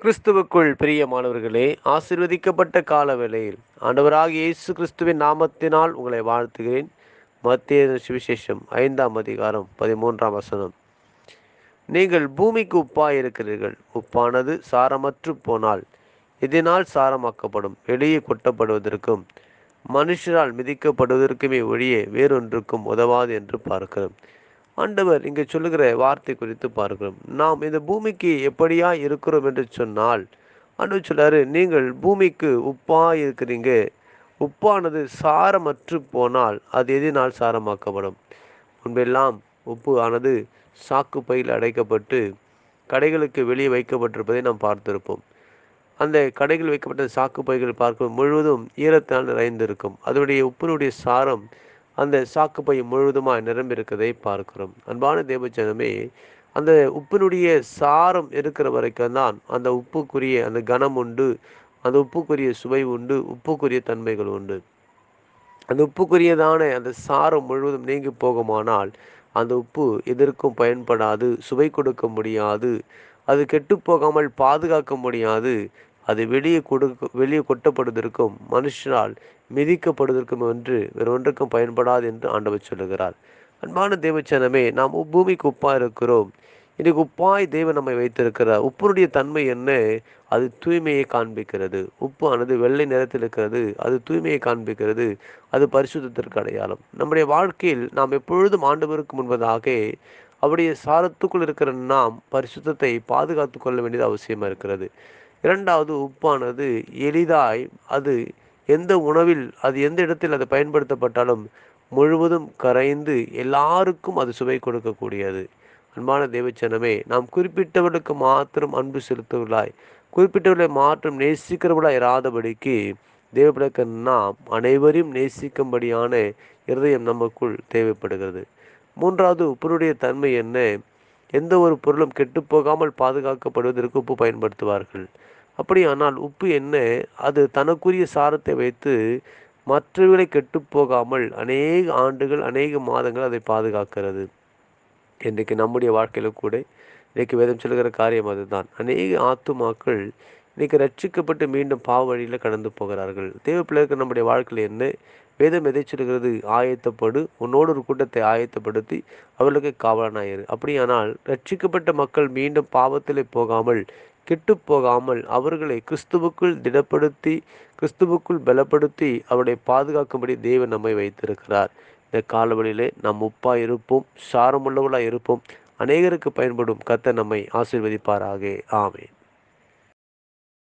கிறிஸ்துவுக்குள் பிரியமானவர்களே ஆசிர்வதிக்கப்பட்ட கால வேளையில் ஆண்டவராகிய இயேசு கிறிஸ்துவின் நாமத்தினால் உங்களை வாழ்த்துகிறேன். மத்திய சுவிசேஷம் ஐந்தாம் அதிகாரம் பதிமூன்றாம் வசனம். நீங்கள் பூமிக்கு உப்பாய் இருக்கிறீர்கள் உப்பானது சாரமற்று போனால் இதனால் சாரமாக்கப்படும் வெளியே கொட்டப்படுவதற்கும் மனுஷரால் மிதிக்கப்படுவதற்குமே ஒழிய வேறொன்றுக்கும் உதவாது என்று பார்க்கிறோம். ஆண்டவர் இங்கே சொல்லுகிற வார்த்தை குறித்து பார்க்கிறோம். நாம் இந்த பூமிக்கு எப்படியா இருக்கிறோம் என்று சொன்னால் ஆண்டவர் சொல்லாரு நீங்கள் பூமிக்கு உப்பா இருக்கிறீங்க. உப்பானது சாரமற்று போனால் அது எதினால் சாரமாக்கப்படும். முன்பெல்லாம் உப்பு ஆனது சாக்கு பையில் அடைக்கப்பட்டு கடைகளுக்கு வெளியே வைக்கப்பட்டிருப்பதை நாம் பார்த்திருப்போம். அந்த கடைகள் வைக்கப்பட்ட சாக்கு பைகள் பார்க்கும் முழுவதும் ஈரத்தால் நிறைந்திருக்கும். அதனுடைய உப்பினுடைய சாரம் அந்த சாக்கு பை முழுவதுமாய் நிரம்பியிருக்கதை பார்க்கிறோம். அன்பான தேவச்சனமே அந்த உப்பினுடைய சாரம் இருக்கிற வரைக்கும் தான் அந்த உப்புக்குரிய அந்த கனம் உண்டு அந்த உப்புக்குரிய சுவை உண்டு உப்புக்குரிய தன்மைகள் உண்டு. அந்த உப்புக்குரியதான அந்த சாரம் முழுவதும் நீங்கி போகுமானால் அந்த உப்பு எதற்கும் பயன்படாது சுவை கொடுக்க முடியாது அது கெட்டு போகாமல் பாதுகாக்க முடியாது அது வெளியே கொடுக்க வெளியே கொட்டப்படுவதற்கும் மனுஷனால் மிதிக்கப்படுவதற்கும் என்று வேறு ஒன்றுக்கும் பயன்படாது என்று ஆண்டவர் சொல்லுகிறார். அன்பான தேவச்சனமே நாம் பூமிக்கு உப்பாக இருக்கிறோம். இன்றைக்கு உப்பாய் தேவன் நம்மை வைத்திருக்கிறார். உப்பினுடைய தன்மை என்ன? அது தூய்மையை காண்பிக்கிறது. உப்பு ஆனது வெள்ளை நிறத்தில் இருக்கிறது. அது தூய்மையை காண்பிக்கிறது. அது பரிசுத்தத்திற்கு அடையாளம். நம்முடைய வாழ்க்கையில் நாம் எப்பொழுதும் ஆண்டவருக்கு முன்பதாக அவருடைய சாரத்துக்குள் இருக்கிற நாம் பரிசுத்தத்தை பாதுகாத்து கொள்ள வேண்டியது அவசியமாக இருக்கிறது. இரண்டாவது உப்பானது எளிதாய் அது எந்த உணவில் அது எந்த இடத்தில் அது பயன்படுத்தப்பட்டாலும் முழுவதும் கரைந்து எல்லாருக்கும் அது சுவை கொடுக்கக்கூடியது. அன்பான தேவச்சனமே நாம் குறிப்பிட்டவர்களுக்கு மாத்திரம் அன்பு செலுத்துவர்களாய் குறிப்பிட்டவர்களை மாற்றம் நேசிக்கிறவர்களாய் இராதபடிக்கு தேவப்பிழக்க நாம் அனைவரையும் நேசிக்கும்படியான இருதயம் நமக்குள் தேவைப்படுகிறது. மூன்றாவது உப்பினுடைய தன்மை என்ன? எந்த ஒரு பொருளும் கெட்டுப்போகாமல் பாதுகாக்கப்படுவதற்கு உப்பு பயன்படுத்துவார்கள். அப்படியானால் உப்பு என்ன? அது தனக்குரிய சாரத்தை வைத்து மற்றவர்களை கெட்டுப்போகாமல் அநேக ஆண்டுகள் அநேக மாதங்கள் அதை பாதுகாக்கிறது. இன்றைக்கு நம்முடைய வாழ்க்கையில் கூட இன்றைக்கு வேதம் சொல்கிற காரியம் அதுதான். அநேக ஆத்துமாக்கள் இன்றைக்கி ரட்சிக்கப்பட்டு மீண்டும் பாவ வழியில் கடந்து போகிறார்கள். தேவ பிள்ளைக்கு நம்முடைய வாழ்க்கையில் என்ன? வேதம் எதைச்சிருக்கிறது ஆயத்தப்படு. உன்னோடு ஒரு கூட்டத்தை ஆயத்தப்படுத்தி அவர்களுக்கு காவலனாயிரு. அப்படியானால் ரட்சிக்கப்பட்ட மக்கள் மீண்டும் பாவத்தில் போகாமல் கெட்டு போகாமல் அவர்களை கிறிஸ்துவுக்குள் திடப்படுத்தி கிறிஸ்துவுக்குள் பலப்படுத்தி அவருடைய பாதுகாக்கும்படி தேவன் நம்மை வைத்திருக்கிறார். இந்த காலவழியிலே நாம் உப்பாக இருப்போம் சாரமுள்ளவர்களாக இருப்போம். அநேகருக்கு பயன்படும் கத்த நம்மை ஆசிர்வதிப்பாராக. ஆமே